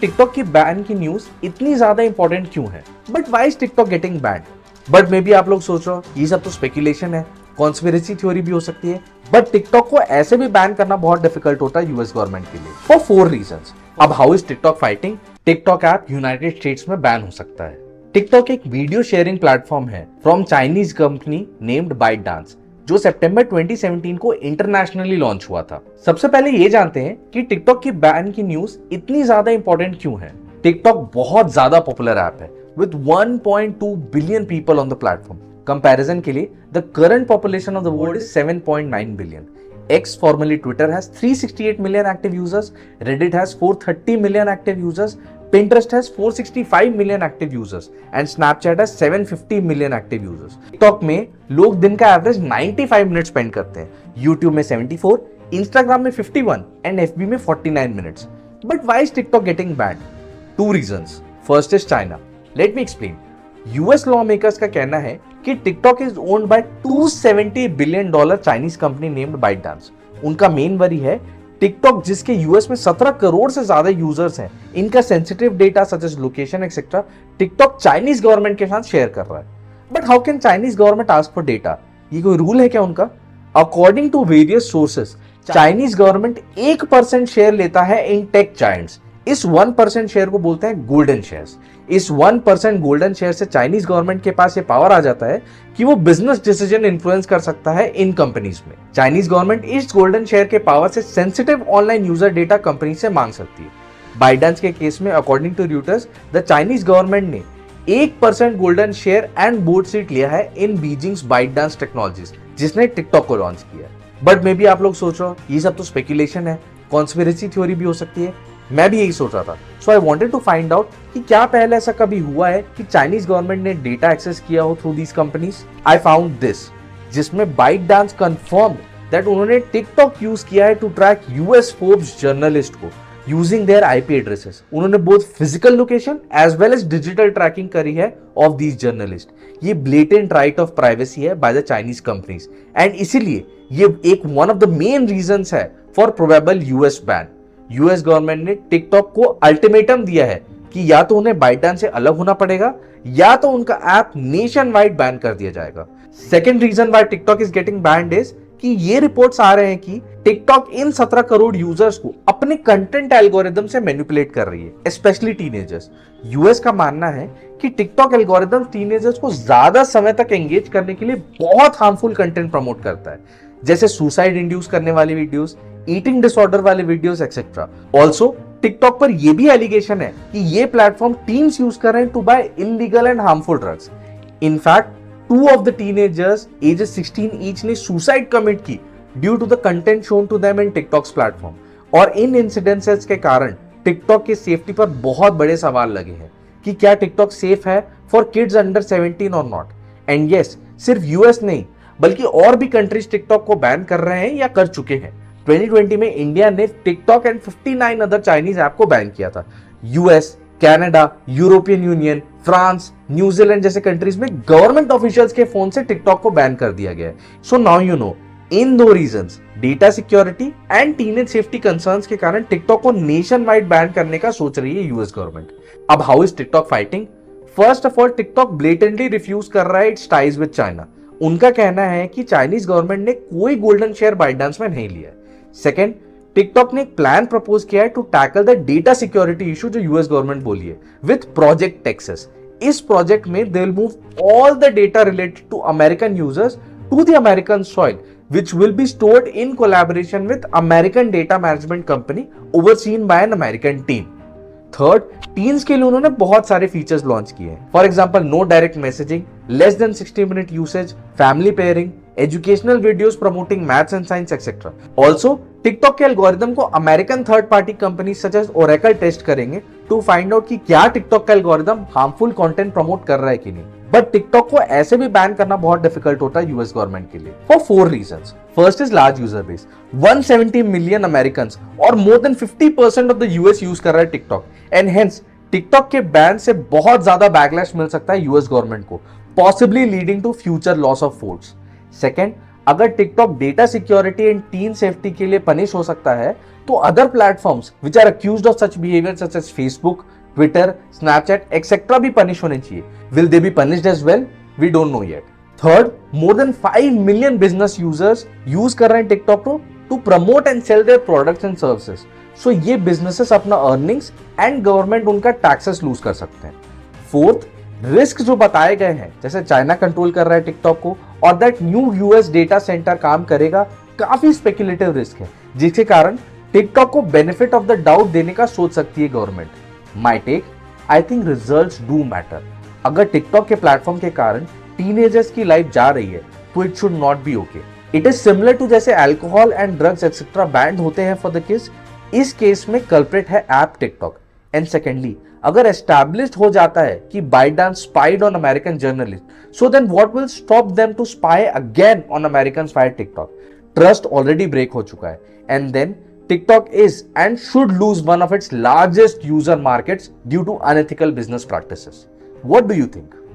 TikTok की ban की news इतनी ज़्यादा इंपॉर्टेंट क्यों है? But why is TikTok getting ban but maybe आप लोग सोच रहे हो, ये सब तो स्पेकुलेशन है कॉन्स्पिरेसी थ्योरी भी हो सकती है। बट टिकटॉक को ऐसे भी बैन करना बहुत डिफ़िकल्ट होता है यूएस गवर्नमेंट के लिए फॉर फोर रीजन अब how is TikTok fighting TikTok app United States में बैन हो सकता है। टिकटॉक एक वीडियो शेयरिंग प्लेटफॉर्म है from Chinese company named ByteDance जो सितंबर 2017 को इंटरनेशनली लॉन्च हुआ था। सबसे पहले ये जानते हैं कि टिकटॉक की बैन की न्यूज़ इतनी ज़्यादा इंपॉर्टेंट क्यों है? टिकटॉक बहुत ज़्यादा पॉपुलर ऐप है with 1.2 billion people on the platform comparison के लिए the current population of the world is 7.9 billion X formerly Twitter has 368 million active users, Reddit has 430 million active users, Pinterest has 465 million active users and Snapchat has 750 million active users. TikTok में लोग दिन का average 95 minute spend करते हैं। YouTube में 74, Instagram में 51 and FB में 49 minutes but why is TikTok getting bad two reasons first is China let me explain US lawmakers का कहना है कि TikTok is owned by 270 billion dollar Chinese company named ByteDance उनका main worry है TikTok, जिसके US में 17 करोड़ से ज़्यादा यूज़र्स हैं, इनका sensitive data such as location etcetera TikTok Chinese government के साथ शेयर कर रहा है। But how can Chinese government ask for data ये कोई रूल है क्या उनका? According to various sources Chinese government एक परसेंट शेयर लेता है इन टेक जाइंट्स इस वन परसेंट शेयर को बोलते हैं गोल्डन शेयर्स। इस वन परसेंट गोल्डन शेयर से चाइनीज़ गवर्नमेंट के पास ये पावर आ जाता है कि वो बिज़नेस डिसीज़न इन्फ्लुएंस कर सकता है इन कंपनीज़ में। चाइनीज़ गवर्नमेंट इस गोल्डन शेयर के पावर से sensitive online user data company से मांग सकती है। बाइडेंस के केस में according to Reuters the Chinese government ने एक percent golden share and board seat लिया है in Beijing ByteDance technologies, जिसने टिकटॉक को लॉन्च किया। बट मे बी आप लोग सोच रहे हो, ये सब तो स्पेकुलेशन है। कॉन्स्पिरेसी थ्योरी भी हो सकती है। मैं भी यही सोच रहा था। So I wanted to find out कि क्या पहले ऐसा कभी हुआ है कि चाइनीज़ गवर्नमेंट ने डेटा एक्सेस किया हो through these companies I found this जिसमें बाइट डांस कंफर्म दैट उन्होंने टिकटॉक यूज़ किया है to track US Forbes journalist को यूजिंग देयर आईपी एड्रेसेस उन्होंने both physical location as well as digital tracking करी है ऑफ़ दीज जर्नलिस्ट ये blatant right of privacy है by the Chinese companies and इसीलिए ये एक one of the main reason है for probable US ban US government ने TikTok को अल्टीमेटम दिया है कि या तो उन्हें बाइटान से अलग होना पड़ेगा, या तो उनका ऐप नेशन वाइड बैन कर दिया जाएगा। Second reason why TikTok is getting banned is कि ये रिपोर्ट्स आ रहे हैं कि टिकटॉक इन 17 करोड़ यूज़र्स को अपने कंटेंट एल्गोरिदम से मैनिपुलेट कर रही है स्पेशली टीनेजर्स यूएस का मानना है कि टिकटॉक एल्गोरिदम टीनेजर्स को ज़्यादा समय तक एंगेज करने के लिए बहुत हार्मफुल कंटेंट प्रमोट करता है। जैसे सुसाइड इंड्यूस करने वाली वीडियोस ईटिंग डिसऑर्डर वाले वीडियोस एक्सेट्रा ऑल्सो टिकटॉक पर यह भी एलिगेशन है कि ये प्लेटफॉर्म टीम्स यूज़ कर रहे हैं to buy illegal and harmful drugs in fact two of the teenagers ages 16 each ने सुसाइड कमिट की due to the content shown to them in TikTok's platform और इन इंसिडेंसेस के कारण टिकटॉक की सेफ्टी पर बहुत बड़े सवाल लगे हैं कि क्या टिकटॉक सेफ़ है फॉर किड्स अंडर 17 और नॉट एंड यस सिर्फ़ यूएस नहीं बल्कि और भी कंट्रीज़ टिकटॉक को बैन कर रहे हैं या कर चुके हैं। 2020 में इंडिया ने TikTok and 59 other Chinese app को बैन किया था। US Canada European Union France New Zealand जैसे कंट्रीज़ में गवर्नमेंट ऑफिशियल्स के फ़ोन से टिकटॉक को बैन कर दिया गया है। सो नाउ यू नो इन दो reason data security and teenage safety concern के कारण टिकटॉक को नेशन वाइड बैन करने का सोच रही है यूएस गवर्नमेंट अब how is TikTok fighting first of all TikTok blatantly refuse कर रहा है इट्स टाइज विद चाइना उनका कहना है कि चाइनीज़ गवर्नमेंट ने कोई गोल्डन शेयर बाइडांस में नहीं लिया सेकेंड टिकटॉक ने एक प्लान प्रपोज किया है to tackle the data security issue जो यूएस गवर्नमेंट बोली है विथ प्रोजेक्ट टेक्सेस इस प्रोजेक्ट में they will move all the data related to American users to the American soil which will be stored in collaboration with American data management company overseen by an American team. Third teens के लिए उन्होंने बहुत सारे features launch किए हैं। For example no direct messaging less than 60 minute usage family pairing educational videos promoting maths and science etcetera also TikTok के algorithm को American third party company such as Oracle test करेंगे to find out कि क्या TikTok का algorithm harmful content promote कर रहा है कि नहीं। बट टिकटॉक को ऐसे भी बैन करना बहुत डिफ़िकल्ट होता है यूएस गवर्नमेंट के लिए for four reason first is large user base 170 million American और more than 50 percent of the US use कर रहा है टिकटॉक एंड हेंस टिकटॉक के बैन से बहुत ज़्यादा बैकलैश मिल सकता है यूएस गवर्नमेंट को possibly leading to future loss of votes second अगर TikTok data security and teen safety के लिए पनिश हो सकता है तो other platforms which are accuse of such behaviour such as Facebook Twitter Snapchat etcetera भी punish होने चाहिए। Will they be punished as well we don't know yet third more than five million business users use कर रहे हैं TikTok को to promote and sell their products and services so ये businesses अपना earnings and government उनका taxes lose कर सकते हैं। फोर्थ रिस्क जो बताए गए हैं, जैसे चाइना कंट्रोल कर रहा है टिकटॉक को, और that new US data center काम करेगा, काफ़ी स्पेकुलेटिव रिस्क है, जिसके कारण टिकटॉक को बेनिफिट ऑफ़ द डाउट देने का सोच सकती है government my take I think result do matter अगर टिकटॉक के प्लेटफॉर्म के कारण टीनेजर्स की लाइफ जा रही है तो it should not be okay it is similar to जैसे alcohol and drugs etcetera banned होते हैं फॉर द केस इस केस में कल्प्रेट है ऐप टिकटॉक एंड सेकेंडली अगर एस्टैब्लिश हो जाता है कि Biden spied on American journalist so then what will stop them to spy again on American spy TikTok trust already break हो चुका है. And then TikTok is and should lose one of its largest user markets due to unethical business practice what do you think?